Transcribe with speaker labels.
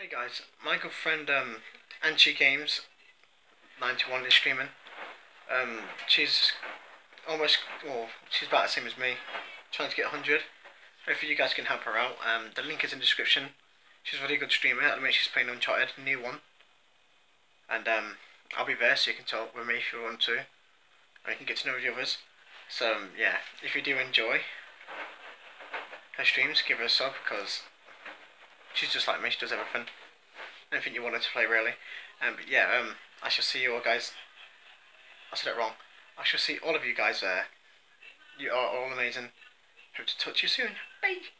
Speaker 1: Hey guys, my good friend um, Anchi Games 91 is streaming. Um, she's almost, well, she's about the same as me, trying to get 100. Hopefully you guys can help her out. Um, the link is in the description. She's a really good streamer. The minute she's playing Uncharted, new one. And um, I'll be there so you can talk with me if you want to. And you can get to know the others. So um, yeah, if you do enjoy her streams, give her a sub because she's just like me. She does everything. Anything you want her to play, really. Um, but yeah, um, I shall see you all guys. I said it wrong. I shall see all of you guys there. You are all amazing. Hope to touch you soon. Bye.